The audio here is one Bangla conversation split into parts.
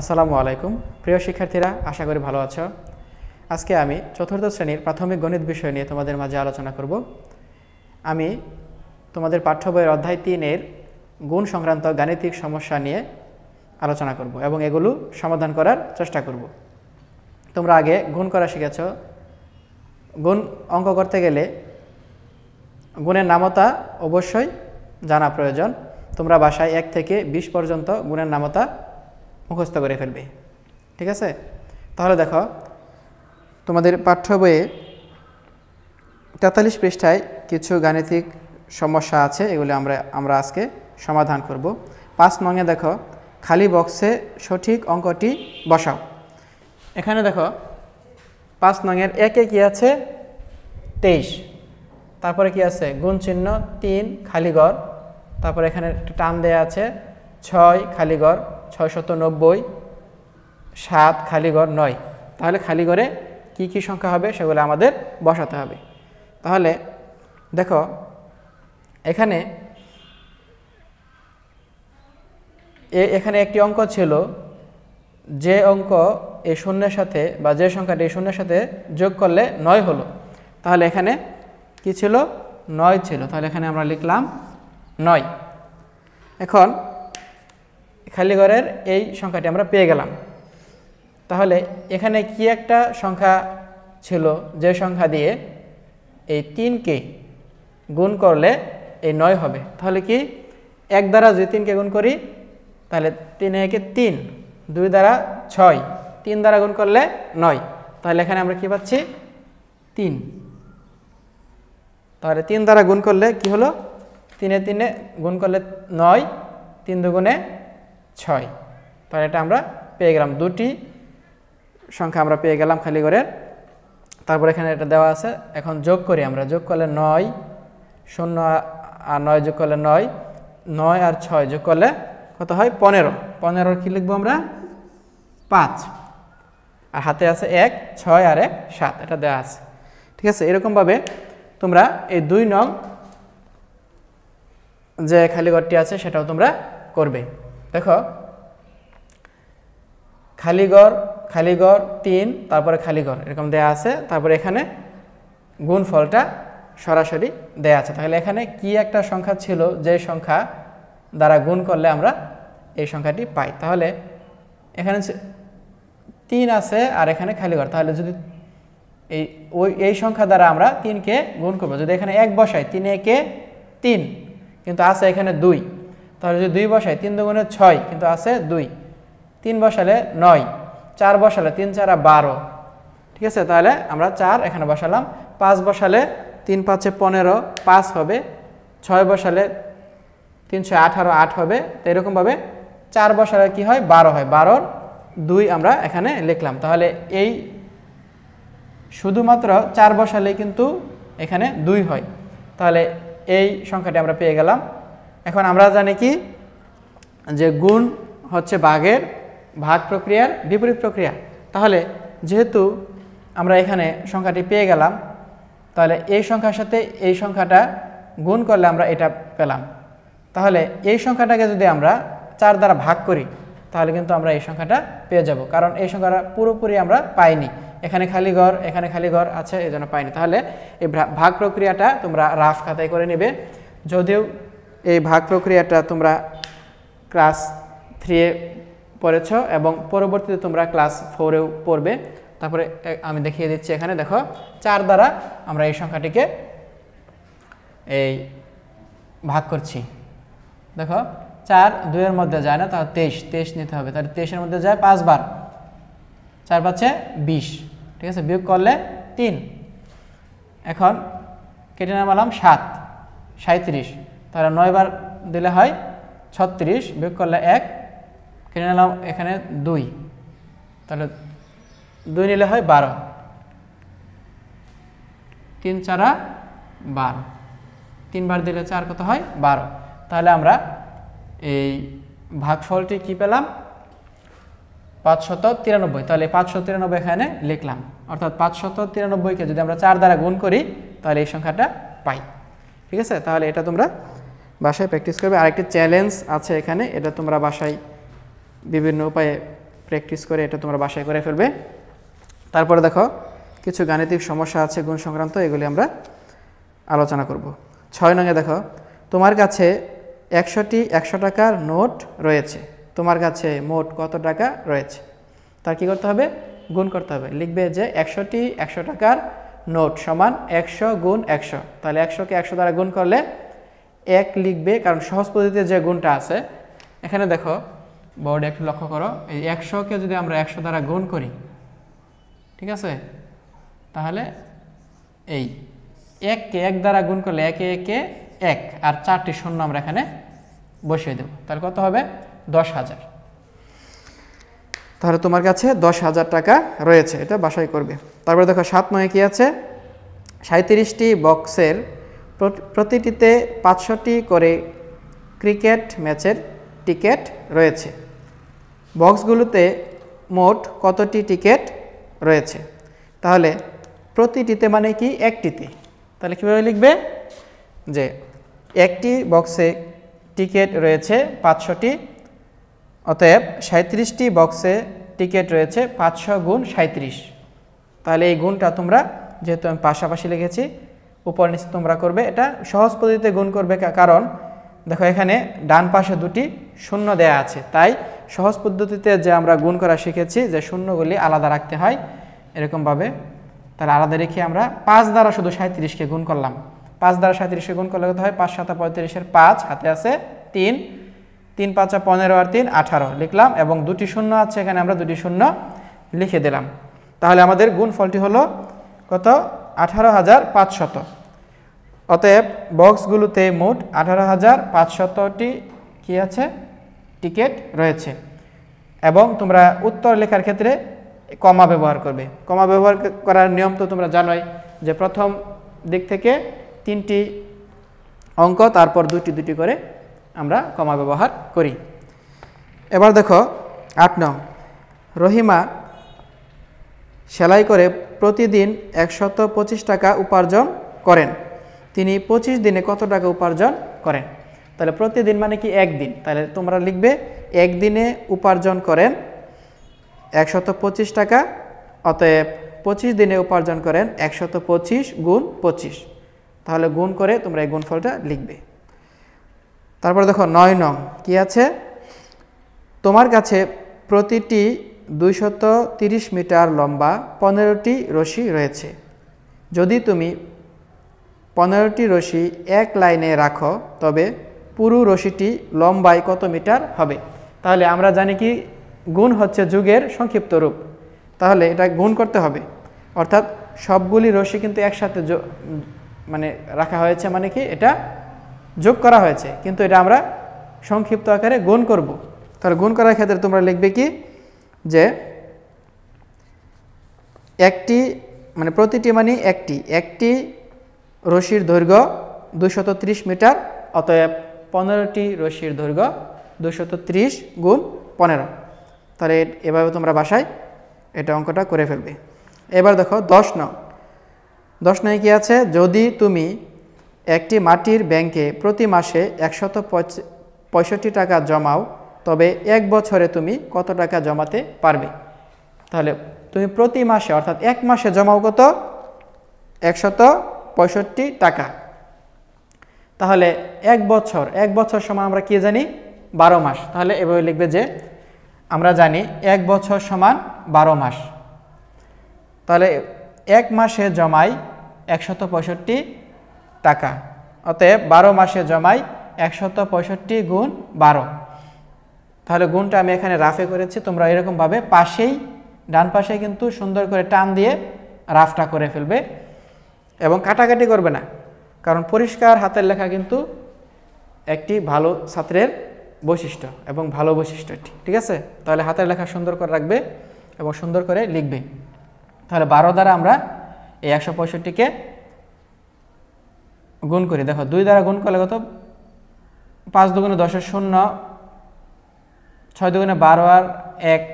আসসালামু আলাইকুম। প্রিয় শিক্ষার্থীরা, আশা করি ভালো আছো। আজকে আমি চতুর্থ শ্রেণির প্রাথমিক গণিত বিষয় নিয়ে তোমাদের মাঝে আলোচনা করব। আমি তোমাদের পাঠ্য বইয়ের অধ্যায় তিনের গুণ সংক্রান্ত গাণিতিক সমস্যা নিয়ে আলোচনা করব এবং এগুলো সমাধান করার চেষ্টা করব। তোমরা আগে গুণ করা শিখেছ। গুণ অঙ্ক করতে গেলে গুণের নামতা অবশ্যই জানা প্রয়োজন। তোমরা বাসায় এক থেকে বিশ পর্যন্ত গুণের নামতা মুখস্থ করে ফেলবে। ঠিক আছে? তাহলে দেখো, তোমাদের পাঠ্য বইয়ে তেতাল্লিশ পৃষ্ঠায় কিছু গাণিতিক সমস্যা আছে, এগুলি আমরা আমরা আজকে সমাধান করব। পাঁচ নঙে দেখো, খালি বক্সে সঠিক অঙ্কটি বসাও। এখানে দেখো, পাঁচ নঙের একে কি আছে? তেইশ। তারপরে কি আছে? গুণ চিহ্ন তিন খালিগড় তারপরে এখানে একটা টান দেয়া আছে, ছয় খালিগড় ছয় শত নব্বই, সাত খালিগড় নয়। তাহলে খালিগড়ে কি কি সংখ্যা হবে সেগুলো আমাদের বসাতে হবে। তাহলে দেখো, এখানে এখানে একটি অঙ্ক ছিল যে অঙ্ক এই শূন্যের সাথে বা যে সংখ্যাটি এই শূন্যের সাথে যোগ করলে নয় হলো। তাহলে এখানে কি ছিল? নয় ছিল। তাহলে এখানে আমরা লিখলাম নয়। এখন খালিঘরের এই সংখ্যাটি আমরা পেয়ে গেলাম। তাহলে এখানে কি একটা সংখ্যা ছিল? যে সংখ্যা দিয়ে এই তিনকে গুণ করলে এই নয় হবে। তাহলে কি? এক দ্বারা যদি তিনকে গুণ করি, তাহলে তিন একে তিন, দুই দ্বারা ছয়, তিন দ্বারা গুণ করলে নয়। তাহলে এখানে আমরা কি পাচ্ছি? তিন। তাহলে তিন দ্বারা গুণ করলে কি হলো? তিনে তিনে গুণ করলে নয়, তিন দুগুণে ছয়। তাহলে এটা আমরা পেয়ে গেলাম। দুটি সংখ্যা আমরা পেয়ে গেলাম খালি করে। তারপর এখানে এটা দেওয়া আছে। এখন যোগ করি আমরা। যোগ করলে নয়, শূন্য আর নয় যোগ করলে নয় নয় আর ছয় যোগ করলে কত হয়? পনেরো। পনেরোর কী লিখব আমরা? পাঁচ। আর হাতে আছে এক, ছয় আর এক, সাত। এটা দেওয়া আছে। ঠিক আছে? এরকমভাবে তোমরা এই দুই নং যে খালিঘরটি আছে সেটাও তোমরা করবে। দেখো। খালিঘর খালিঘর তিন, তারপরে খালিঘর এরকম দেয়া আছে। তারপরে এখানে গুণ ফলটা সরাসরি দেয়া আছে। তাহলে এখানে কি একটা সংখ্যা ছিল? যে সংখ্যা দ্বারা গুণ করলে আমরা এই সংখ্যাটি পাই। তাহলে এখানে তিন আছে আর এখানে খালিঘর তাহলে যদি এই, ওই, এই সংখ্যা দ্বারা আমরা তিনকে গুণ করব। যদি এখানে এক বসাই, তিন একে তিন, কিন্তু আছে এখানে দুই। তাহলে যদি দুই বসাই তিন দুগুণে ছয় কিন্তু আছে দুই। তিন বসালে নয়। চার বসালে তিন, চারা বারো। ঠিক আছে? তাহলে আমরা চার এখানে বসালাম। পাঁচ বসালে তিন পাঁচে পনেরো, পাঁচ হবে ছয় বসালে তিনশো আঠারো, আট হবে। তো এরকমভাবে চার বসালে কি হয়? বারো হয়। বারোর দুই আমরা এখানে লিখলাম। তাহলে এই শুধুমাত্র চার বসালে কিন্তু এখানে দুই হয়। তাহলে এই সংখ্যাটি আমরা পেয়ে গেলাম। এখন আমরা জানি কি? যে গুণ হচ্ছে বাঘের ভাগ প্রক্রিয়ার বিপরীত প্রক্রিয়া। তাহলে যেহেতু আমরা এখানে সংখ্যাটি পেয়ে গেলাম, তাহলে এই সংখ্যার সাথে এই সংখ্যাটা গুণ করলে আমরা এটা পেলাম। তাহলে এই সংখ্যাটাকে যদি আমরা চার দ্বারা ভাগ করি, তাহলে কিন্তু আমরা এই সংখ্যাটা পেয়ে যাব। কারণ এই সংখ্যাটা পুরোপুরি আমরা পাইনি। এখানে খালি ঘর, এখানে খালি ঘর আছে, এই জন্য পাইনি। তাহলে এই ভাগ প্রক্রিয়াটা তোমরা রাফ খাতায় করে নেবে। যদিও এই ভাগ প্রক্রিয়াটা তোমরা ক্লাস থ্রিয়ে পড়েছ এবং পরবর্তীতে তোমরা ক্লাস ফোরেও পড়বে। তারপরে আমি দেখিয়ে দিচ্ছি এখানে, দেখো, চার দ্বারা আমরা এই সংখ্যাটিকে এই ভাগ করছি। দেখো, চার দুইয়ের মধ্যে যায় না, তাহলে তেইশ তেইশ নিতে হবে। তাহলে তেইশের মধ্যে যায় পাঁচবার। চার পাচ্ছে বিশ, ঠিক আছে? বিয়োগ করলে তিন। এখন কেটে নামালাম সাত সাঁত্রিশ তাহলে নয়বার দিলে হয় ছত্রিশ, বিয়োগ করলে এক, কিনে নিলাম এখানে দুই। তাহলে দুই নিলে হয় বারো। তিন চারা বারো। তিনবার দিলে চার কত হয়? বারো। তাহলে আমরা এই ভাগফলটি কি পেলাম? পাঁচশত তিরানব্বই। তাহলে পাঁচশো তিরানব্বই এখানে লিখলাম। অর্থাৎ পাঁচশত তিরানব্বইকে যদি আমরা চার দ্বারা গুণ করি, তাহলে এই সংখ্যাটা পাই। ঠিক আছে? তাহলে এটা তোমরা বাসায় প্র্যাকটিস করবে। আরেকটি চ্যালেঞ্জ আছে এখানে, এটা তোমরা বাসায় বিভিন্ন উপায়ে প্র্যাকটিস করে এটা তোমরা বাসায় করে ফেলবে। তারপরে দেখো, কিছু গাণিতিক সমস্যা আছে, গুণ সংক্রান্ত, এগুলি আমরা আলোচনা করব। ছয় নঙে দেখো, তোমার কাছে একশোটি একশো টাকার নোট রয়েছে। তোমার কাছে মোট কত টাকা রয়েছে? তার কি করতে হবে? গুণ করতে হবে। লিখবে যে একশোটি একশো টাকার নোট সমান একশো গুণ একশো। তাহলে একশোকে একশো দ্বারা গুণ করলে এক লিখবে, কারণ সহজ পদ্ধতিতে যে গুণটা আছে, এখানে দেখো বোর্ডে একটু লক্ষ্য করো, এই একশোকে যদি আমরা একশো দ্বারা গুণ করি, ঠিক আছে? তাহলে এই এককে এক দ্বারা গুণ করলে একে একে, এক আর চারটি শূন্য আমরা এখানে বসিয়ে দেব। তাহলে কত হবে? দশ হাজার। তাহলে তোমার কাছে দশ হাজার টাকা রয়েছে, এটা বাসায় করবে। তারপরে দেখো, সাত নয় কি আছে? সাঁত্রিশটি বক্সের প্রতিটিতে পাঁচশোটি করে ক্রিকেট ম্যাচের টিকিট রয়েছে। বক্সগুলোতে মোট কতটি টিকিট রয়েছে? তাহলে প্রতিটিতে মানে কি? একটিতে। তাহলে কীভাবে লিখবে? যে একটি বক্সে টিকিট রয়েছে পাঁচশোটি, অতএব সাঁত্রিশটি বক্সে টিকিট রয়েছে পাঁচশো গুণ সাঁত্রিশ তাহলে এই গুণটা তোমরা, যেহেতু আমি পাশাপাশি লিখেছি উপর নিচে তোমরা করবে। এটা সহজ পদ্ধতিতে গুণ করবে কারণ, দেখো এখানে ডান পাশে দুটি শূন্য দেয়া আছে। তাই সহজ পদ্ধতিতে যে আমরা গুণ করা শিখেছি, যে শূন্যগুলি আলাদা রাখতে হয়, এরকমভাবে তাহলে আলাদা রেখে আমরা পাঁচ দ্বারা শুধু সাঁত্রিশকে গুণ করলাম। পাঁচ দ্বারা সাঁত্রিশকে গুণ করলে হয়? পাঁচ সাতা পঁয়ত্রিশের পাঁচ, হাতে আছে তিন। তিন পাঁচা পনেরো আর তিন আঠারো লিখলাম, এবং দুটি শূন্য আছে, এখানে আমরা দুটি শূন্য লিখে দিলাম। তাহলে আমাদের গুণ ফলটি হলো কত? আঠারো হাজার পাঁচশত। অতএব বক্সগুলোতে মোট আঠারো হাজার পাঁচশতটি কী আছে? টিকিট রয়েছে। এবং তোমরা উত্তর লেখার ক্ষেত্রে কমা ব্যবহার করবে। কমা ব্যবহার করার নিয়ম তো তোমরা জানোই যে প্রথম দিক থেকে তিনটি অঙ্ক, তারপর দুটি দুটি করে আমরা কমা ব্যবহার করি। এবার দেখো আট নং। রহিমা সেলাই করে প্রতিদিন একশত পঁচিশ টাকা উপার্জন করেন। তিনি পঁচিশ দিনে কত টাকা উপার্জন করেন? তাহলে প্রতিদিন মানে কি একদিন? তাহলে তোমরা লিখবে, একদিনে উপার্জন করেন একশত পঁচিশ টাকা, অতএব পঁচিশ দিনে উপার্জন করেন একশত পঁচিশ গুণ পঁচিশ। তাহলে গুণ করে তোমরা এই গুণফলটা লিখবে। তারপর দেখো, নয় নং, কি আছে? তোমার কাছে প্রতিটি দুইশত তিরিশ মিটার লম্বা পনেরোটি রশি রয়েছে। যদি তুমি পনেরোটি রশি এক লাইনে রাখো, তবে পুরো রশিটি লম্বায় কত মিটার হবে? তাহলে আমরা জানি কি গুণ হচ্ছে যুগের সংক্ষিপ্ত রূপ। তাহলে এটা গুণ করতে হবে। অর্থাৎ সবগুলি রশি কিন্তু একসাথে মানে রাখা হয়েছে মানে কি এটা যোগ করা হয়েছে। কিন্তু এটা আমরা সংক্ষিপ্ত আকারে গুণ করব। তাহলে গুণ করার ক্ষেত্রে তোমরা লিখবে কি যে একটি মানে প্রতিটি মানে একটি একটি রশির দৈর্ঘ্য দুশত মিটার, অতএব পনেরোটি রশির দৈর্ঘ্য দুশত গুণ পনেরো। তাহলে এভাবে তোমরা বাসায় এটা অঙ্কটা করে ফেলবে। এবার দেখো দশ ন। দশ নয় কি আছে? যদি তুমি একটি মাটির ব্যাংকে প্রতি মাসে একশত পঁয়ষট্টি টাকা জমাও তবে এক বছরে তুমি কত টাকা জমাতে পারবে? তাহলে তুমি প্রতি মাসে, অর্থাৎ এক মাসে জমাও কত? একশত পঁয়ষট্টি টাকা। তাহলে এক বছর এক বছর সময় আমরা কি জানি? বারো মাস। তাহলে এভাবে লিখবে যে আমরা জানি এক বছর সমান বারো মাস। তাহলে এক মাসে জমাই একশত পঁয়ষট্টি টাকা। অতএব বারো মাসে জমাই একশত পঁয়ষট্টি গুণ বারো। তাহলে গুণটা আমি এখানে রাফে করেছি, তোমরা এরকমভাবে পাশেই, ডান পাশে কিন্তু সুন্দর করে টান দিয়ে রাফটা করে ফেলবে এবং কাটাকাটি করবে না। কারণ পরিষ্কার হাতের লেখা কিন্তু একটি ভালো ছাত্রের বৈশিষ্ট্য এবং ভালো বৈশিষ্ট্য ঠিক আছে? তাহলে হাতের লেখা সুন্দর করে রাখবে এবং সুন্দর করে লিখবে। তাহলে বারো দ্বারা আমরা এই একশো পঁয়ষট্টিকে গুণ করি। দেখো, দুই দ্বারা গুণ করলে কত? পাঁচ দুগুণে দশের শূন্য ছয় দুগুণে বারো আর এক,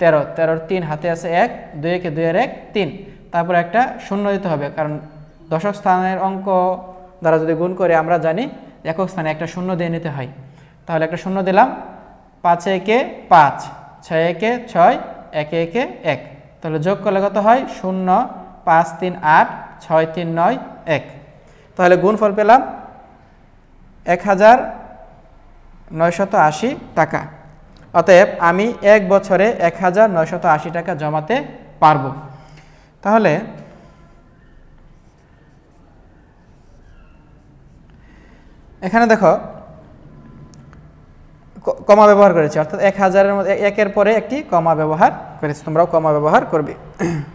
তেরো। তেরোর তিন, হাতে আছে এক, দুই একে দুই আর এক, তিন। তারপর একটা শূন্য দিতে হবে, কারণ দশক স্থানের অঙ্ক দ্বারা যদি গুণ করে আমরা জানি একক স্থানে একটা শূন্য দিয়ে নিতে হয়। তাহলে একটা শূন্য দিলাম, পাঁচে একে পাঁচ, ছয় একে ছয়, একে একে এক। তাহলে যোগ করলে কত হয়? শূন্য, পাঁচ তিন আট, ছয় তিন নয়, এক। তাহলে গুণফল পেলাম এক হাজার নয়শত আশি টাকা। অতএব আমি এক বছরে এক হাজার নয়শত আশি টাকা জমাতে পারব। তাহলে এখানে দেখো কমা ব্যবহার করেছি। অর্থাৎ এক হাজারের মধ্যে একের পরে একটি কমা ব্যবহার করেছি। তোমরাও কমা ব্যবহার করবে।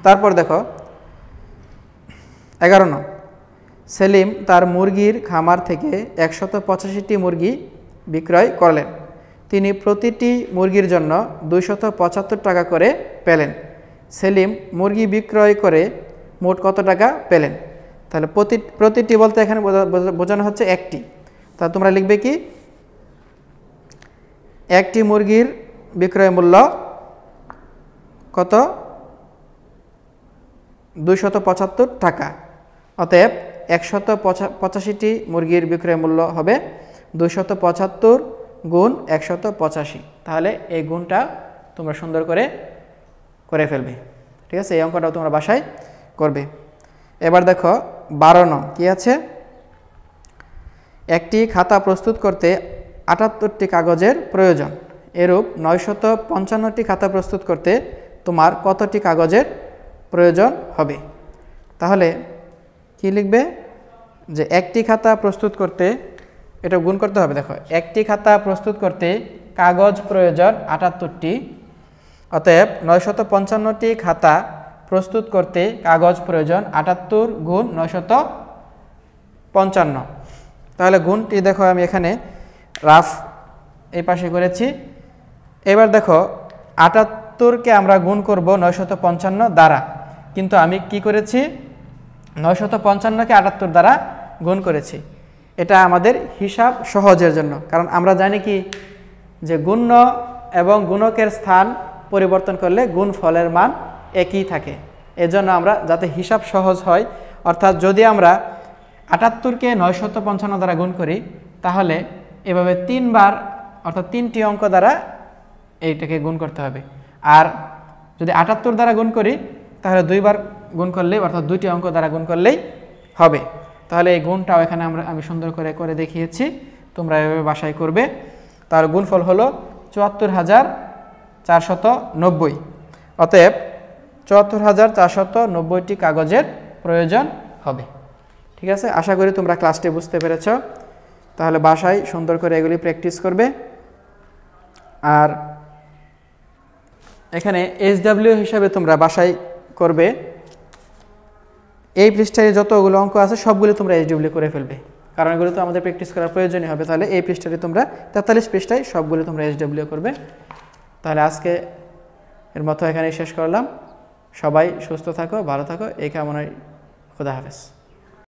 তারপর দেখো, এগারো নং। সেলিম তার মুরগির খামার থেকে একশত পঁচাশিটি মুরগি বিক্রয় করলেন। তিনি প্রতিটি মুরগির জন্য দুইশত পঁচাত্তর টাকা করে পেলেন। সেলিম মুরগি বিক্রয় করে মোট কত টাকা পেলেন? তাহলে প্রতি, প্রতিটি বলতে এখানে বোঝা- বোঝা- বোঝানো হচ্ছে একটি। তা তোমরা লিখবে কি? একটি মুরগির বিক্রয় মূল্য কত? দুইশত পঁচাত্তর টাকা। অতএব একশত পঁচাশিটি মুরগির বিক্রয় মূল্য হবে দুইশত পঁচাত্তর গুণ একশত পঁচাশি। তাহলে এই গুণটা তোমরা সুন্দর করে করে ফেলবে। ঠিক আছে? এই অঙ্কটাও তোমরা বাসায় করবে। এবার দেখো, বারো নং, কী আছে? একটি খাতা প্রস্তুত করতে আটাত্তরটি কাগজের প্রয়োজন। এরূপ নয়শত পঞ্চান্নটি খাতা প্রস্তুত করতে তোমার কতটি কাগজের প্রয়োজন হবে? তাহলে কি লিখবে? যে একটি খাতা প্রস্তুত করতে এটা গুণ করতে হবে, দেখো, একটি খাতা প্রস্তুত করতে কাগজ প্রয়োজন আটাত্তরটি, অতএব নয়শত পঞ্চান্নটি খাতা প্রস্তুত করতে কাগজ প্রয়োজন আটাত্তর গুণ নয়শত পঞ্চান্ন তাহলে গুণটি দেখো আমি এখানে রাফ এই পাশে করেছি। এবার দেখো, আটাত্তরকে আমরা গুণ করব নয়শত পঞ্চান্ন দ্বারা। কিন্তু আমি কি করেছি? নয়শত পঞ্চান্নকে আটাত্তর দ্বারা গুণ করেছি। এটা আমাদের হিসাব সহজের জন্য। কারণ আমরা জানি কি, যে গুণ্য এবং গুণকের স্থান পরিবর্তন করলে গুণ ফলের মান একই থাকে। এজন্য আমরা, যাতে হিসাব সহজ হয়, অর্থাৎ যদি আমরা আটাত্তরকে নয়শত পঞ্চান্ন দ্বারা গুণ করি, তাহলে এভাবে তিনবার, অর্থাৎ তিনটি অঙ্ক দ্বারা এইটাকে গুণ করতে হবে। আর যদি আটাত্তর দ্বারা গুণ করি, তাহলে দুইবার গুণ করলেই, অর্থাৎ দুইটি অঙ্ক দ্বারা গুণ করলেই হবে। তাহলে এই গুণটাও এখানে আমরা, আমি সুন্দর করে করে দেখিয়েছি। তোমরা এভাবে বাসায় করবে। তার গুণফল হলো চুয়াত্তর হাজার চারশত নব্বই। অতএব চুয়াত্তর হাজার চারশত নব্বইটি কাগজের প্রয়োজন হবে। ঠিক আছে? আশা করি তোমরা ক্লাসটি বুঝতে পেরেছ। তাহলে বাসায় সুন্দর করে এগুলি প্র্যাকটিস করবে। আর এখানে এইচডাব্লিউ হিসাবে তোমরা বাসায় করবে। এই পৃষ্ঠায় যতগুলো অঙ্ক আছে, সবগুলো তোমরা এইচডাব্লিউ করে ফেলবে। কারণ এগুলো তো আমাদের প্র্যাকটিস করার প্রয়োজনই হবে। তাহলে এই পৃষ্ঠাটি তোমরা তেতাল্লিশ পৃষ্ঠায় সবগুলো তোমরা এইচডাব্লিউ করবে। তাহলে আজকে এর মতো এখানেই শেষ করলাম। সবাই সুস্থ থাকো, ভালো থাকো। এই কামনায় খুদা হাফেজ।